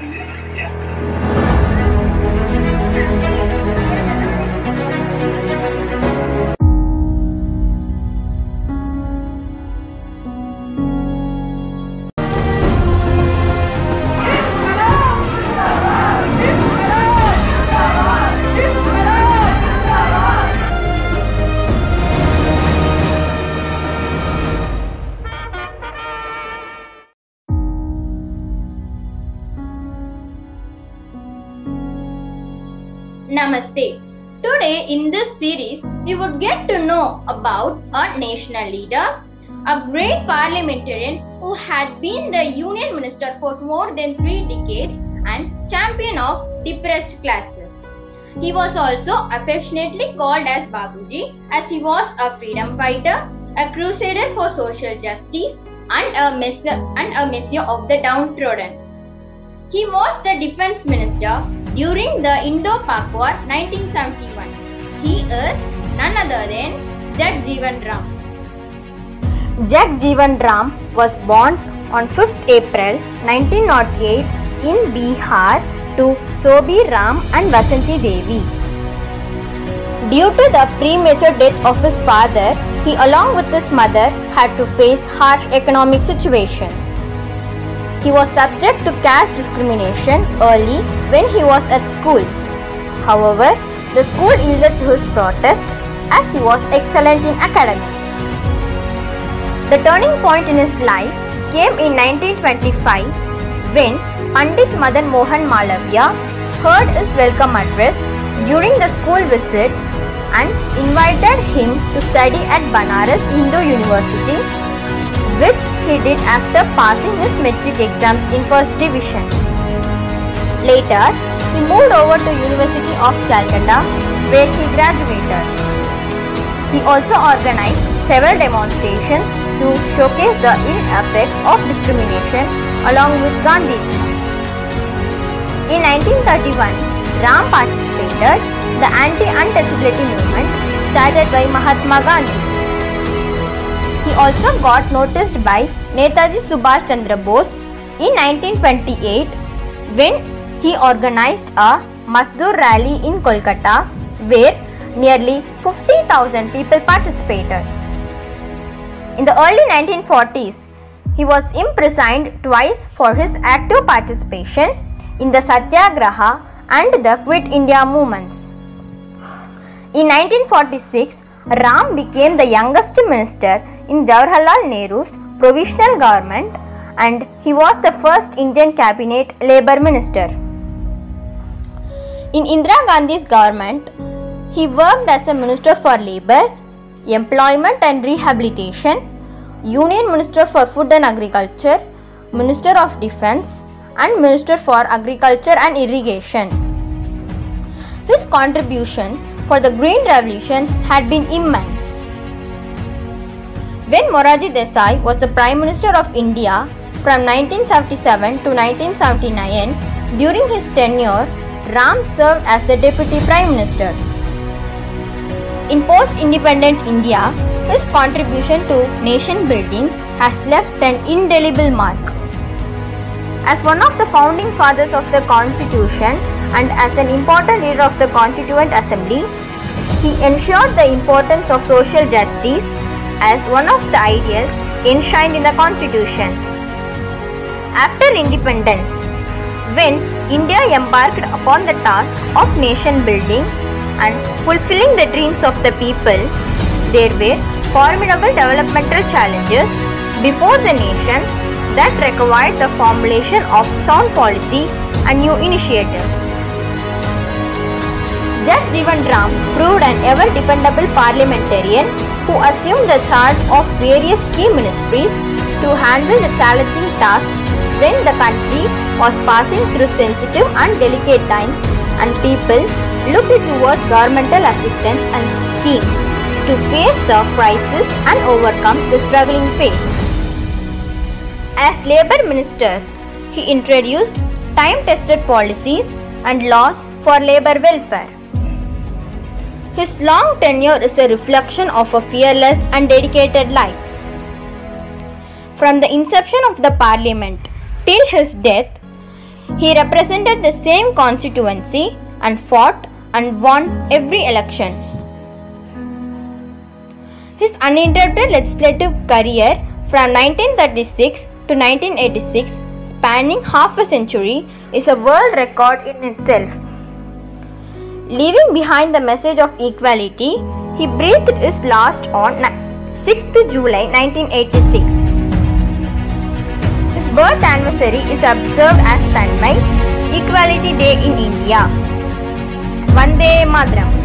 Yeah. Namaste. Today in this series, we would get to know about a national leader, a great parliamentarian who had been the union minister for more than three decades and champion of depressed classes. He was also affectionately called as Babuji as he was a freedom fighter, a crusader for social justice, and a messiah, and a messiah of the downtrodden. He was the defense minister during the Indo-Pak War 1971. He is none other than Jagjivan Ram. Jagjivan Ram was born on 5th April 1908 in Bihar to Sobi Ram and Vasanti Devi. Due to the premature death of his father, he along with his mother had to face harsh economic situations. He was subject to caste discrimination early when he was at school. However, the school yielded to his protest as he was excellent in academics. The turning point in his life came in 1925 when Pandit Madan Mohan Malaviya heard his welcome address during the school visit and invited him to study at Banaras Hindu University which he did after passing his metric exams in first division. Later, he moved over to University of Calcutta where he graduated. He also organized several demonstrations to showcase the ill effects of discrimination along with Gandhiji. In 1931, Ram participated the anti-untouchability movement started by Mahatma Gandhi. He also got noticed by Netaji Subhash Chandra Bose in 1928 when he organized a Mazdoor rally in Kolkata where nearly 50,000 people participated. In the early 1940s, he was imprisoned twice for his active participation in the Satyagraha and the Quit India movements. In 1946, Ram became the youngest minister in Jawaharlal Nehru's provisional government and he was the first Indian cabinet labor minister. In Indira Gandhi's government, he worked as a minister for labor, employment and rehabilitation, union minister for food and agriculture, minister of defense and minister for agriculture and irrigation. His contributions for the Green Revolution had been immense. When Morarji Desai was the Prime Minister of India from 1977 to 1979, during his tenure, Ram served as the Deputy Prime Minister. In post independent India, his contribution to nation building has left an indelible mark. As one of the founding fathers of the Constitution and as an important leader of the Constituent Assembly, he ensured the importance of social justice as one of the ideals enshrined in the Constitution. After independence, when India embarked upon the task of nation building and fulfilling the dreams of the people, there were formidable developmental challenges before the nation that required the formulation of sound policy and new initiatives. Jag Jeevan Ram proved an ever dependable parliamentarian who assumed the charge of various key ministries to handle the challenging tasks when the country was passing through sensitive and delicate times and people looked towards governmental assistance and schemes to face the crisis and overcome the struggling phase. As Labour Minister, he introduced time-tested policies and laws for labour welfare. His long tenure is a reflection of a fearless and dedicated life. From the inception of the parliament till his death, He represented the same constituency and fought and won every election. His uninterrupted legislative career from 1936 to 1986, spanning half a century, is a world record in itself. Leaving behind the message of equality, he breathed his last on 6th July 1986. His birth anniversary is observed as Tanmay Equality Day in India. Vande Mataram.